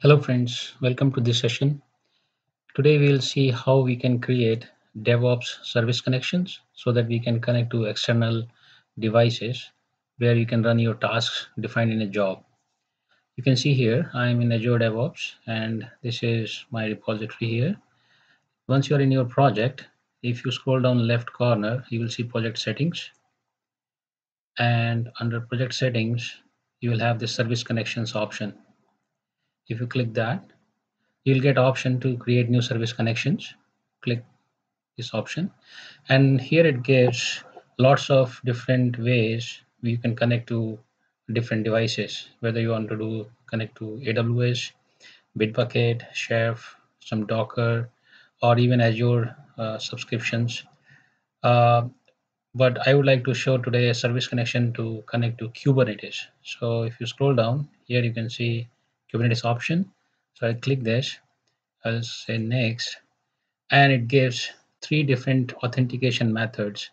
Hello friends, welcome to this session. Today we'll see how we can create DevOps service connections so that we can connect to external devices where you can run your tasks defined in a job. You can see here I'm in Azure DevOps and this is my repository here. Once you're in your project, if you scroll down left corner, you will see project settings and under project settings, you will have the service connections option. If you click that, you'll get option to create new service connections. Click this option. And here it gives lots of different ways you can connect to different devices whether you want to do connect to aws bitbucket chef some docker or even azure uh, subscriptions. Uh, but i would like to show today a service connection to connect to kubernetes. So if you scroll down here you can see kubernetes option so i click this i'll say next and it gives three different authentication methods.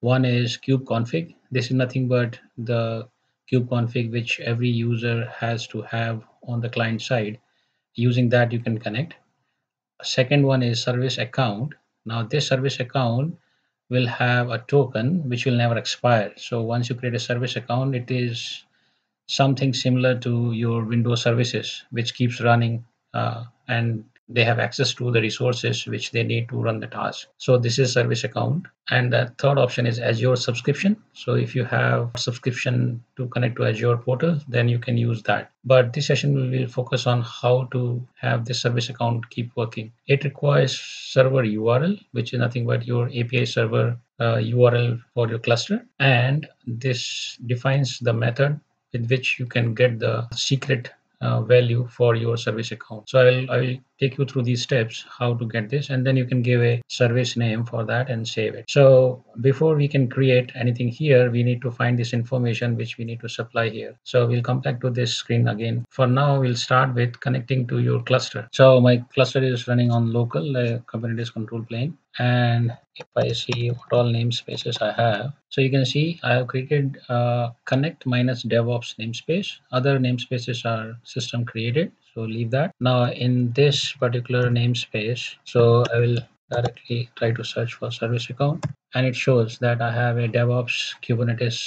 One is kubeconfig. This is nothing but the kubeconfig which every user has to have on the client side. Using that, you can connect. Second one is service account. Now, this service account will have a token which will never expire. So once you create a service account, it is something similar to your Windows services, which keeps running uh, and they have access to the resources which they need to run the task. So this is service account. And the third option is Azure subscription. So if you have subscription to connect to Azure portal, then you can use that. But this session will focus on how to have this service account keep working. It requires server URL, which is nothing but your API server uh, URL for your cluster. And this defines the method with which you can get the secret uh, value for your service account. So I'll, I'll take you through these steps, how to get this, and then you can give a service name for that and save it. So before we can create anything here, we need to find this information which we need to supply here. So we'll come back to this screen again. For now, we'll start with connecting to your cluster. So my cluster is running on local uh, Kubernetes control plane. And if I see what all namespaces I have, so you can see I have created uh, connect minus DevOps namespace. Other namespaces are system created so leave that. Now in this particular namespace so i will directly try to search for service account. And it shows that i have a devops kubernetes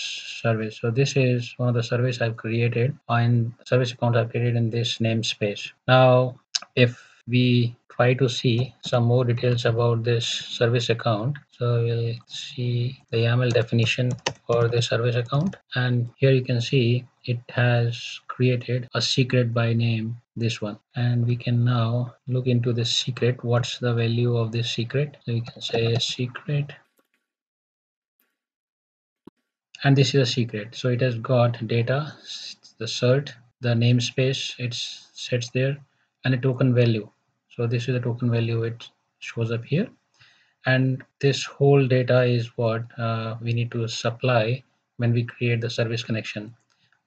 service. So this is one of the service i've created on service account i've created in this namespace. Now if we try to see some more details about this service account so we'll see the YAML definition for the service account. And here you can see it has created a secret by name this one. And we can now look into this secret. What's the value of this secret? So we can say secret. And this is a secret. So it has got data the cert the namespace it's sets there and a token value. So this is the token value it shows up here. And this whole data is what uh, we need to supply when we create the service connection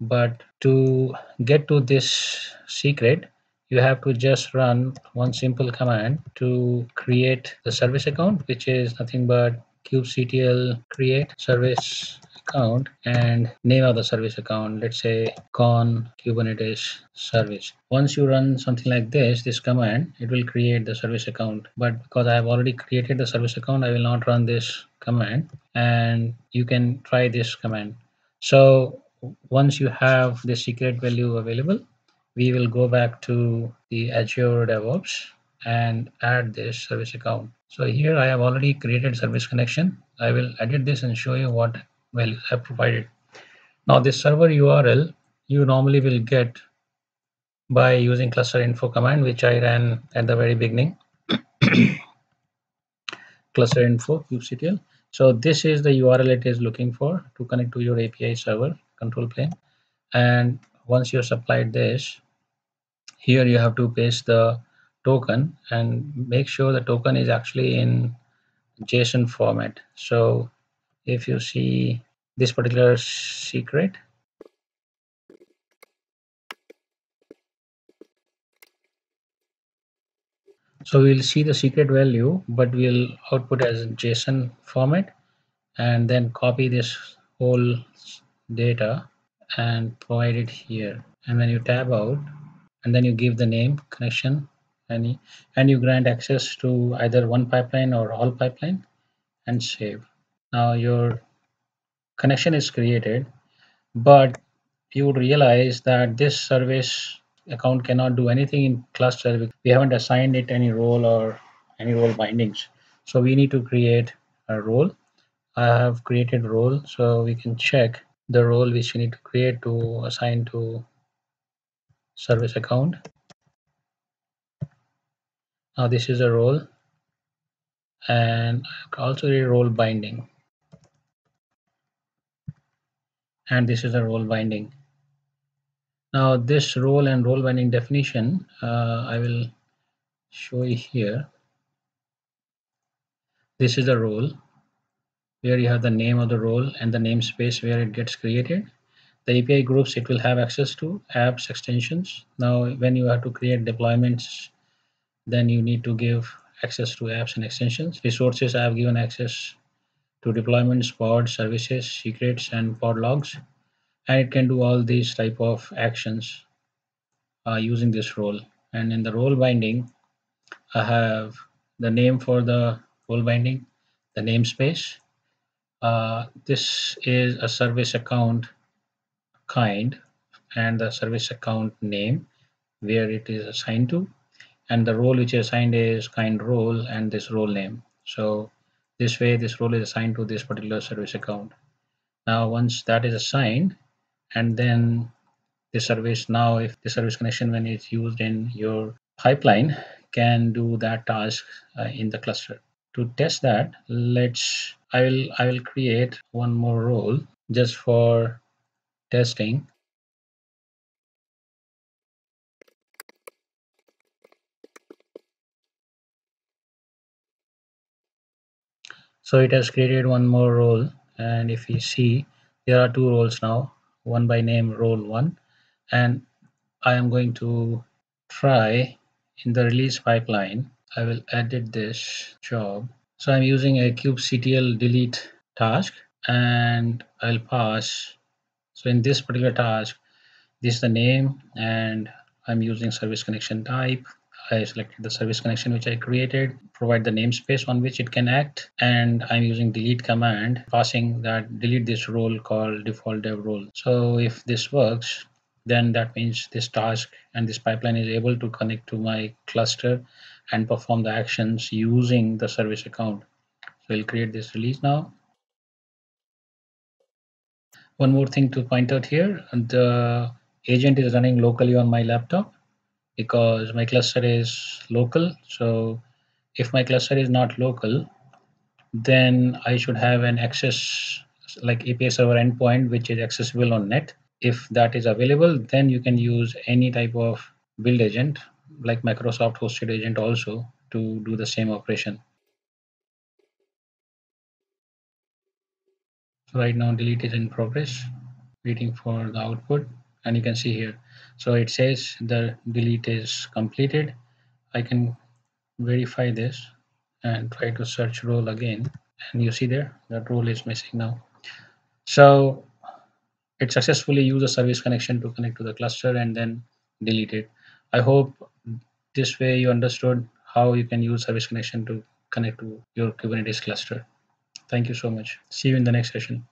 but to get to this secret you have to just run one simple command to create the service account which is nothing but kubectl create service account and name of the service account. Let's say con kubernetes service. Once you run something like this this command it will create the service account. But because i have already created the service account i will not run this command. And you can try this command. So once you have the secret value available we will go back to the azure devops and add this service account so here i have already created service connection i will edit this and show you what values I have provided. Now this server URL you normally will get by using cluster info command which I ran at the very beginning. cluster info kubectl. So this is the URL it is looking for to connect to your API server control plane. And once you supplied this, here you have to paste the token and make sure the token is actually in JSON format. So if you see this particular secret so we'll see the secret value but we'll output as json format and then copy this whole data and provide it here and when you tab out and then you give the name connection and you, and you grant access to either one pipeline or all pipeline and save. Now your connection is created, but you would realize that this service account cannot do anything in cluster. We haven't assigned it any role or any role bindings. So we need to create a role. I have created role so we can check the role which you need to create to assign to service account. Now this is a role and also a role binding and this is a role binding. Now this role and role binding definition uh, I will show you here. This is a role where you have the name of the role and the namespace where it gets created. The API groups it will have access to apps extensions. Now when you have to create deployments then you need to give access to apps and extensions. Resources I have given access to deployments, pod services, secrets and pod logs and it can do all these type of actions uh, using this role and in the role binding I have the name for the role binding the namespace uh, this is a service account kind and the service account name where it is assigned to. And the role which is assigned is kind role and this role name. So this way this role is assigned to this particular service account. Now once that is assigned and then the service now if the service connection when it's used in your pipeline can do that task uh, in the cluster to test that let's i will i will create one more role just for testing. So it has created one more role and if you see there are two roles now one by name role one and I am going to try in the release pipeline I will edit this job. So I'm using a kubectl delete task and I'll pass. So in this particular task this is the name and I'm using service connection type. I selected the service connection which I created, provide the namespace on which it can act, and I'm using delete command, passing that delete this role called default dev role. So if this works, then that means this task and this pipeline is able to connect to my cluster and perform the actions using the service account. So we'll create this release now. One more thing to point out here, the agent is running locally on my laptop because my cluster is local. So if my cluster is not local, then I should have an access like API server endpoint which is accessible on net. If that is available, then you can use any type of build agent like Microsoft hosted agent also to do the same operation. So right now delete is in progress, waiting for the output and you can see here. So it says the delete is completed. I can verify this and try to search role again. And you see there that role is missing now. So it successfully used a service connection to connect to the cluster and then delete it. I hope this way you understood how you can use service connection to connect to your Kubernetes cluster. Thank you so much. See you in the next session